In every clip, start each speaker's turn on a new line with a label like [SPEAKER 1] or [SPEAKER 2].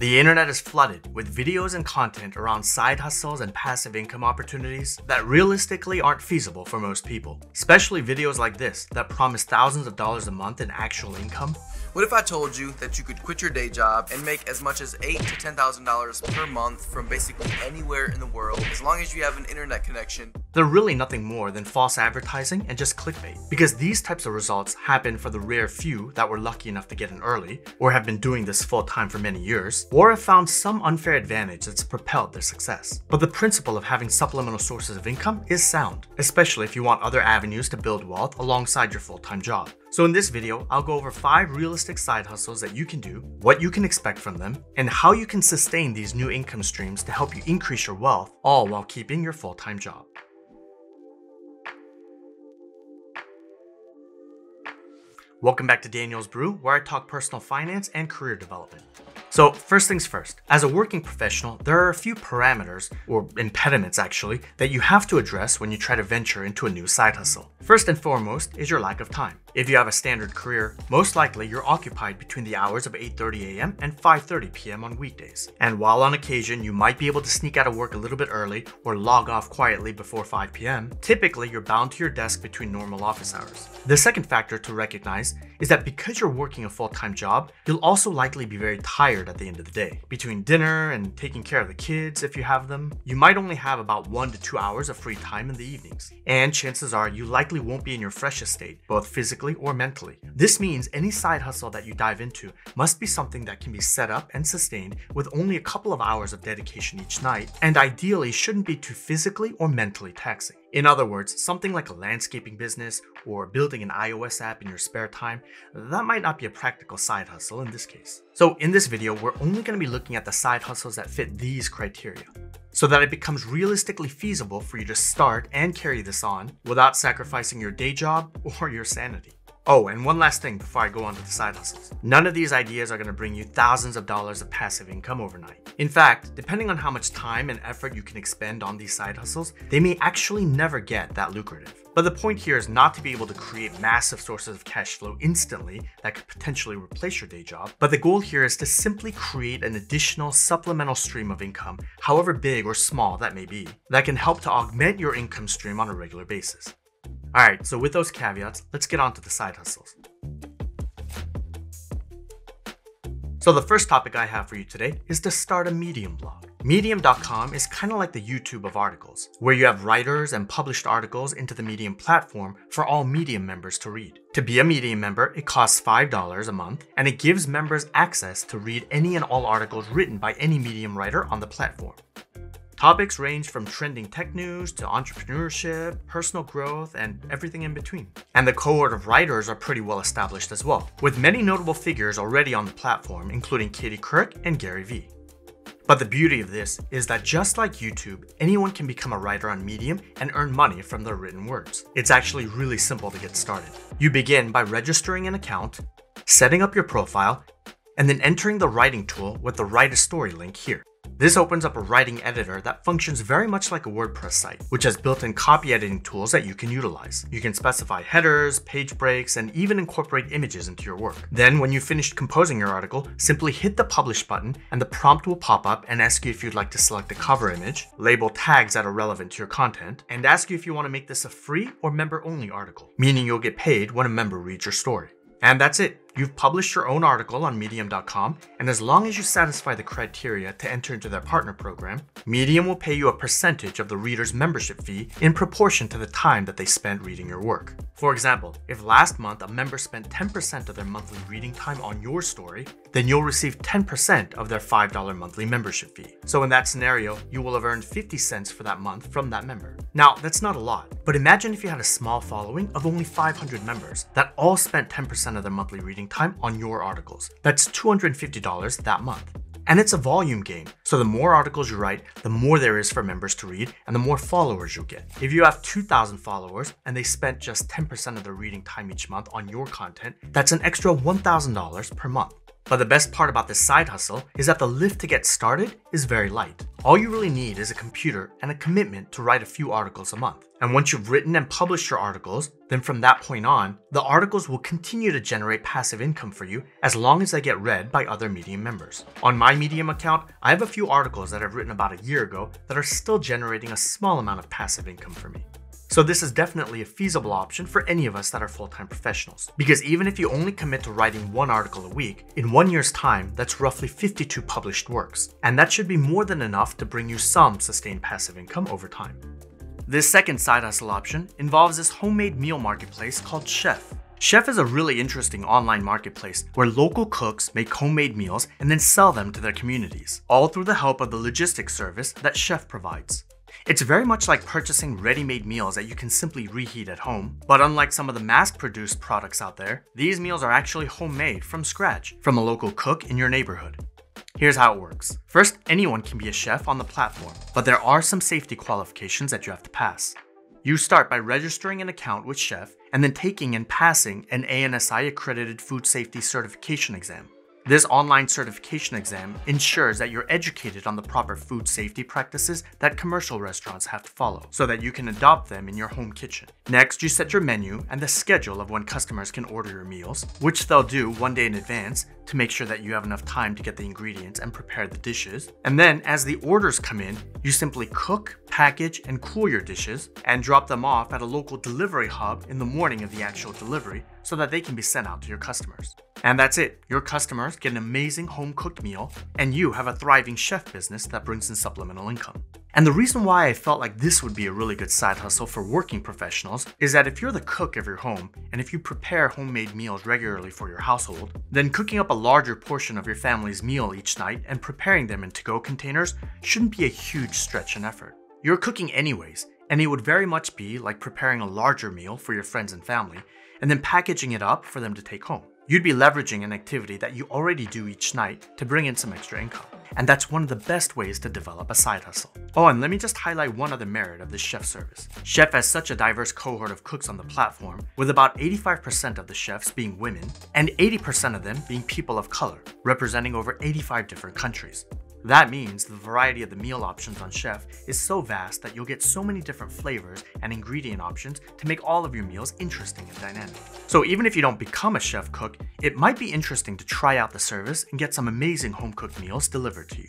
[SPEAKER 1] The internet is flooded with videos and content around side hustles and passive income opportunities that realistically aren't feasible for most people, especially videos like this that promise thousands of dollars a month in actual income
[SPEAKER 2] what if I told you that you could quit your day job and make as much as eight to ten thousand dollars per month from basically anywhere in the world as long as you have an internet connection?
[SPEAKER 1] They're really nothing more than false advertising and just clickbait. Because these types of results happen for the rare few that were lucky enough to get in early, or have been doing this full time for many years, or have found some unfair advantage that's propelled their success. But the principle of having supplemental sources of income is sound, especially if you want other avenues to build wealth alongside your full time job. So in this video, I'll go over 5 realistic side hustles that you can do, what you can expect from them, and how you can sustain these new income streams to help you increase your wealth, all while keeping your full-time job. Welcome back to Daniel's Brew, where I talk personal finance and career development. So, first things first, as a working professional, there are a few parameters, or impediments actually, that you have to address when you try to venture into a new side hustle. First and foremost is your lack of time. If you have a standard career, most likely you're occupied between the hours of 8:30 a.m. and 5:30 p.m. on weekdays. And while on occasion you might be able to sneak out of work a little bit early or log off quietly before 5 p.m., typically you're bound to your desk between normal office hours. The second factor to recognize is that because you're working a full-time job, you'll also likely be very tired at the end of the day. Between dinner and taking care of the kids if you have them, you might only have about 1 to 2 hours of free time in the evenings. And chances are you likely won't be in your freshest state, both physically physically or mentally. This means any side hustle that you dive into must be something that can be set up and sustained with only a couple of hours of dedication each night, and ideally shouldn't be too physically or mentally taxing. In other words, something like a landscaping business or building an iOS app in your spare time, that might not be a practical side hustle in this case. So in this video, we're only going to be looking at the side hustles that fit these criteria so that it becomes realistically feasible for you to start and carry this on without sacrificing your day job or your sanity. Oh, and one last thing before I go on to the side hustles. None of these ideas are going to bring you thousands of dollars of passive income overnight. In fact, depending on how much time and effort you can expend on these side hustles, they may actually never get that lucrative. But the point here is not to be able to create massive sources of cash flow instantly that could potentially replace your day job, but the goal here is to simply create an additional supplemental stream of income, however big or small that may be, that can help to augment your income stream on a regular basis. Alright, so with those caveats, let's get on to the side hustles. So the first topic I have for you today is to start a Medium blog. Medium.com is kind of like the YouTube of articles, where you have writers and published articles into the Medium platform for all Medium members to read. To be a Medium member, it costs $5 a month, and it gives members access to read any and all articles written by any Medium writer on the platform. Topics range from trending tech news to entrepreneurship, personal growth, and everything in between. And the cohort of writers are pretty well established as well, with many notable figures already on the platform, including Katie Couric and Gary Vee. But the beauty of this is that just like YouTube, anyone can become a writer on Medium and earn money from their written words. It's actually really simple to get started. You begin by registering an account, setting up your profile, and then entering the writing tool with the Write a Story link here. This opens up a writing editor that functions very much like a WordPress site, which has built-in copy editing tools that you can utilize. You can specify headers, page breaks, and even incorporate images into your work. Then, when you've finished composing your article, simply hit the publish button and the prompt will pop up and ask you if you'd like to select a cover image, label tags that are relevant to your content, and ask you if you want to make this a free or member-only article, meaning you'll get paid when a member reads your story. And that's it. You've published your own article on Medium.com, and as long as you satisfy the criteria to enter into their partner program, Medium will pay you a percentage of the reader's membership fee in proportion to the time that they spent reading your work. For example, if last month a member spent 10% of their monthly reading time on your story, then you'll receive 10% of their $5 monthly membership fee. So in that scenario, you will have earned 50 cents for that month from that member. Now, that's not a lot, but imagine if you had a small following of only 500 members that all spent 10% of their monthly reading time on your articles. That's $250 that month. And it's a volume game, so the more articles you write, the more there is for members to read, and the more followers you'll get. If you have 2,000 followers and they spent just 10% of their reading time each month on your content, that's an extra $1,000 per month. But the best part about this side hustle is that the lift to get started is very light. All you really need is a computer and a commitment to write a few articles a month. And once you've written and published your articles, then from that point on, the articles will continue to generate passive income for you as long as they get read by other Medium members. On my Medium account, I have a few articles that I've written about a year ago that are still generating a small amount of passive income for me. So this is definitely a feasible option for any of us that are full-time professionals. Because even if you only commit to writing one article a week, in one year's time, that's roughly 52 published works. And that should be more than enough to bring you some sustained passive income over time. This second side hustle option involves this homemade meal marketplace called Shef. Shef is a really interesting online marketplace where local cooks make homemade meals and then sell them to their communities, all through the help of the logistics service that Shef provides. It's very much like purchasing ready made meals that you can simply reheat at home. But unlike some of the mass produced products out there, these meals are actually homemade from scratch from a local cook in your neighborhood. Here's how it works. First, anyone can be a chef on the platform, but there are some safety qualifications that you have to pass. You start by registering an account with Shef and then taking and passing an ANSI accredited food safety certification exam. This online certification exam ensures that you're educated on the proper food safety practices that commercial restaurants have to follow, so that you can adopt them in your home kitchen. Next, you set your menu and the schedule of when customers can order your meals, which they'll do one day in advance to make sure that you have enough time to get the ingredients and prepare the dishes. And then, as the orders come in, you simply cook, package, and cool your dishes and drop them off at a local delivery hub in the morning of the actual delivery so that they can be sent out to your customers. And that's it. Your customers get an amazing home cooked meal, and you have a thriving chef business that brings in supplemental income. And the reason why I felt like this would be a really good side hustle for working professionals is that if you're the cook of your home, and if you prepare homemade meals regularly for your household, then cooking up a larger portion of your family's meal each night and preparing them in to go containers shouldn't be a huge stretch and effort. You're cooking anyways, and it would very much be like preparing a larger meal for your friends and family, and then packaging it up for them to take home. You'd be leveraging an activity that you already do each night to bring in some extra income. And that's one of the best ways to develop a side hustle. Oh, and let me just highlight one other merit of this Shef service. Shef has such a diverse cohort of cooks on the platform, with about 85% of the chefs being women and 80% of them being people of color, representing over 85 different countries. That means the variety of the meal options on Shef is so vast that you'll get so many different flavors and ingredient options to make all of your meals interesting and dynamic. So even if you don't become a chef cook, it might be interesting to try out the service and get some amazing home cooked meals delivered to you.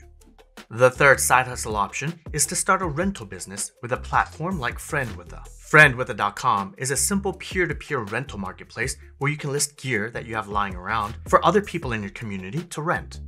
[SPEAKER 1] The third side hustle option is to start a rental business with a platform like Friendwitha. Friendwitha.com is a simple peer to peer rental marketplace where you can list gear that you have lying around for other people in your community to rent.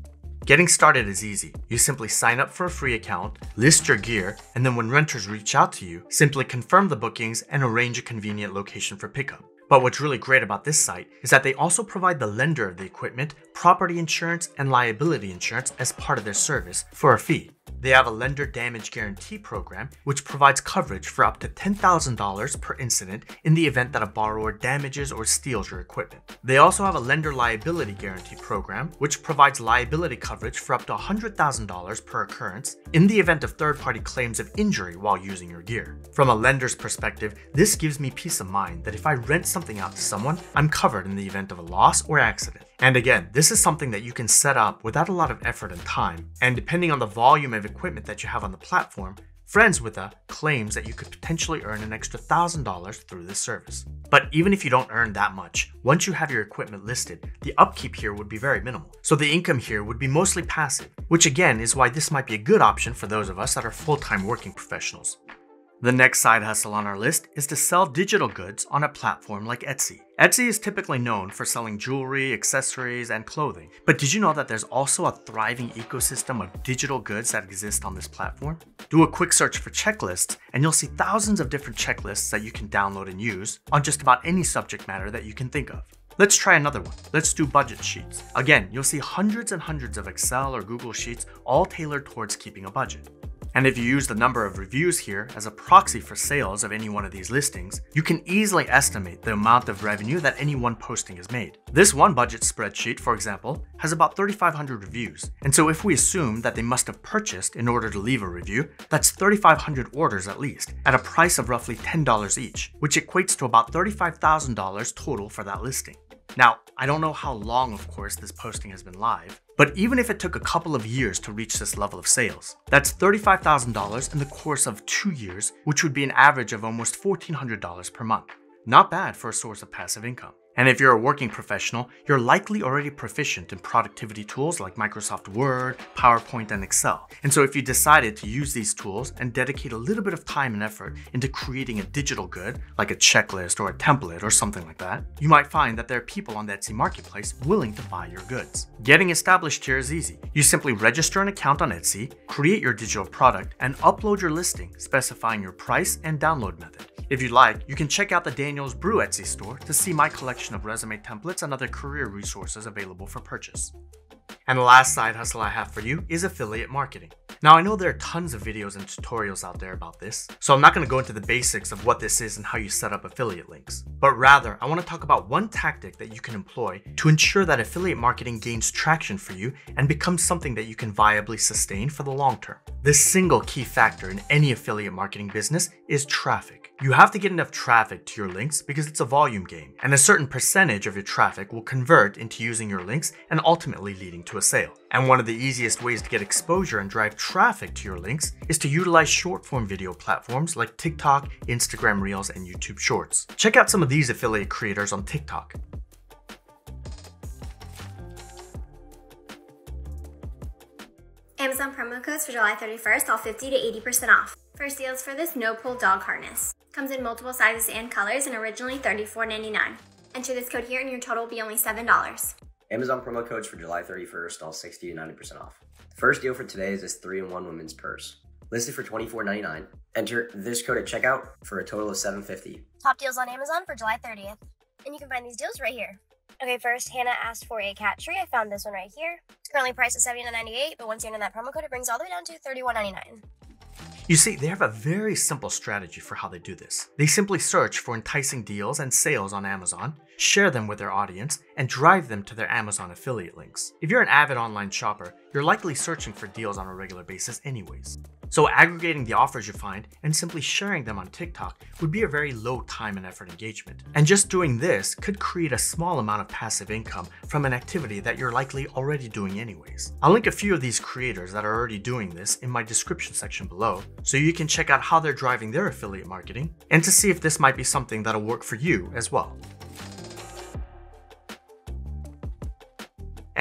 [SPEAKER 1] Getting started is easy. You simply sign up for a free account, list your gear, and then when renters reach out to you, simply confirm the bookings and arrange a convenient location for pickup. But what's really great about this site is that they also provide the lender of the equipment property insurance and liability insurance as part of their service for a fee. They have a lender damage guarantee program, which provides coverage for up to $10,000 per incident in the event that a borrower damages or steals your equipment. They also have a lender liability guarantee program, which provides liability coverage for up to $100,000 per occurrence in the event of third party claims of injury while using your gear. From a lender's perspective, this gives me peace of mind that if I rent something out to someone, I'm covered in the event of a loss or accident. And again, this is something that you can set up without a lot of effort and time. And depending on the volume of equipment that you have on the platform, Friendswitha claims that you could potentially earn an extra $1,000 through this service. But even if you don't earn that much, once you have your equipment listed, the upkeep here would be very minimal. So the income here would be mostly passive, which again is why this might be a good option for those of us that are full time working professionals. The next side hustle on our list is to sell digital goods on a platform like Etsy. Etsy is typically known for selling jewelry, accessories, and clothing. But did you know that there's also a thriving ecosystem of digital goods that exist on this platform? Do a quick search for checklists, and you'll see thousands of different checklists that you can download and use on just about any subject matter that you can think of. Let's try another one. Let's do budget sheets. Again, you'll see hundreds and hundreds of Excel or Google Sheets all tailored towards keeping a budget. And if you use the number of reviews here as a proxy for sales of any one of these listings, you can easily estimate the amount of revenue that any one posting has made. This one budget spreadsheet, for example, has about 3,500 reviews. And so if we assume that they must have purchased in order to leave a review, that's 3,500 orders at least, at a price of roughly $10 each, which equates to about $35,000 total for that listing. Now, I don't know how long, of course, this posting has been live, but even if it took a couple of years to reach this level of sales, that's $35,000 in the course of two years, which would be an average of almost $1,400 per month. Not bad for a source of passive income. And if you're a working professional, you're likely already proficient in productivity tools like Microsoft Word, PowerPoint, and Excel. And so if you decided to use these tools and dedicate a little bit of time and effort into creating a digital good, like a checklist or a template or something like that, you might find that there are people on the Etsy marketplace willing to buy your goods. Getting established here is easy. You simply register an account on Etsy, create your digital product, and upload your listing specifying your price and download method. If you'd like, you can check out the Daniel's Brew Etsy store to see my collection of resume templates and other career resources available for purchase. And the last side hustle I have for you is affiliate marketing. Now, I know there are tons of videos and tutorials out there about this, so I'm not going to go into the basics of what this is and how you set up affiliate links. But rather, I want to talk about one tactic that you can employ to ensure that affiliate marketing gains traction for you and becomes something that you can viably sustain for the long term. The single key factor in any affiliate marketing business is traffic. You have to get enough traffic to your links because it's a volume game, and a certain percentage of your traffic will convert into using your links and ultimately leading to a sale. And one of the easiest ways to get exposure and drive traffic to your links is to utilize short form video platforms like TikTok, Instagram Reels, and YouTube Shorts. Check out some of these affiliate creators on TikTok.
[SPEAKER 3] Amazon promo codes for July 31st, all 50 to 80% off. First deals for this no pull dog harness. Comes in multiple sizes and colors and originally $34.99. Enter this code here and your total will be only $7.
[SPEAKER 4] Amazon promo codes for July 31st, all 60 to 90% off. The first deal for today is this 3-in-1 women's purse. Listed for $24.99. Enter this code at checkout for a total of $7.50.
[SPEAKER 5] Top deals on Amazon for July 30th. And you can find these deals right here. Okay, first, Hannah asked for a cat tree. I found this one right here. It's currently priced at $79.98, but once you enter that promo code, it brings all the way down to $31.99.
[SPEAKER 1] You see, they have a very simple strategy for how they do this. They simply search for enticing deals and sales on Amazon, share them with their audience, and drive them to their Amazon affiliate links. If you're an avid online shopper, you're likely searching for deals on a regular basis anyways. So aggregating the offers you find and simply sharing them on TikTok would be a very low time and effort engagement. And just doing this could create a small amount of passive income from an activity that you're likely already doing anyways. I'll link a few of these creators that are already doing this in my description section below, so you can check out how they're driving their affiliate marketing and to see if this might be something that'll work for you as well.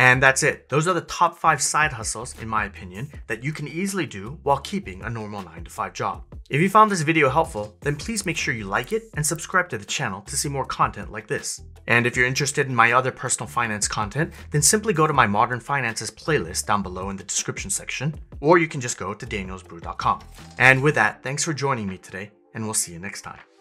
[SPEAKER 1] And that's it. Those are the top 5 side hustles, in my opinion, that you can easily do while keeping a normal 9 to 5 job. If you found this video helpful, then please make sure you like it and subscribe to the channel to see more content like this. And if you're interested in my other personal finance content, then simply go to my Modern Finances playlist down below in the description section, or you can just go to danielsbrew.com. And with that, thanks for joining me today, and we'll see you next time.